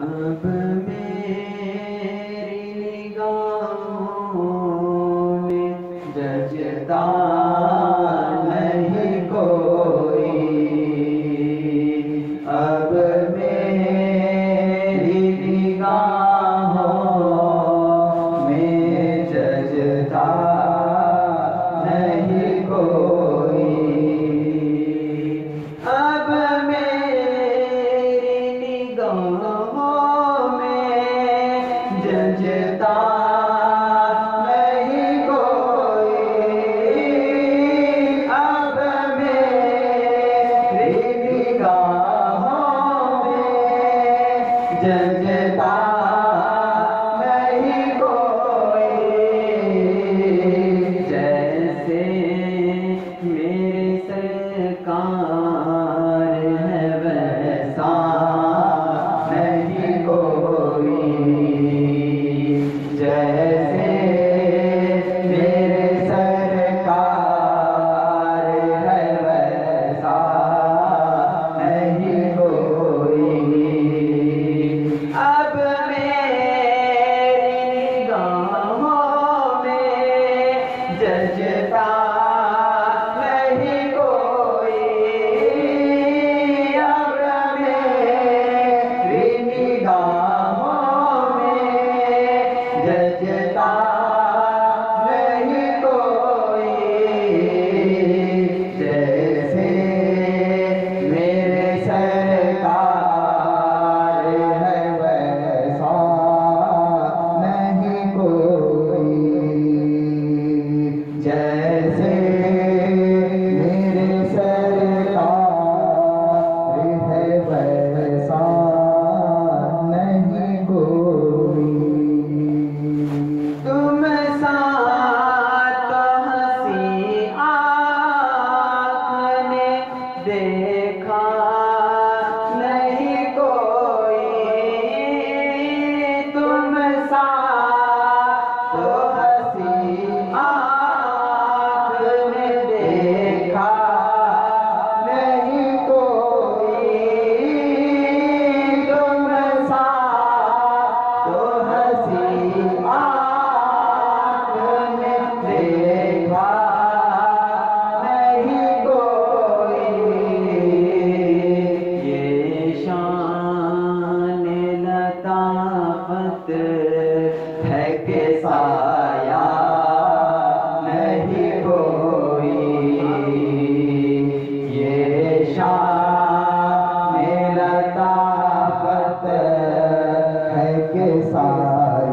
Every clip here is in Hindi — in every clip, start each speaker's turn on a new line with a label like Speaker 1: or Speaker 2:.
Speaker 1: Abba 刚 सलामत है के साया नहीं कोई। ये शाम मेरा ताकत है के साया।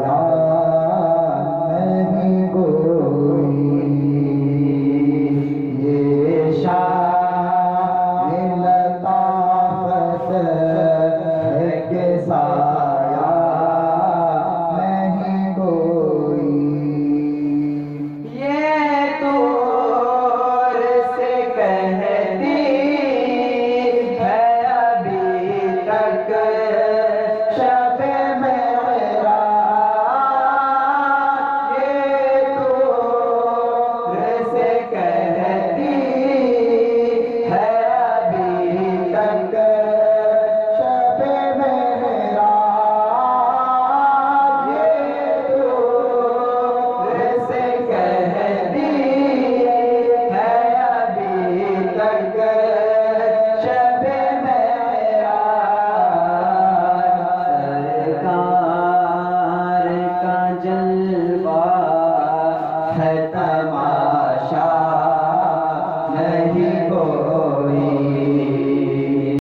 Speaker 1: है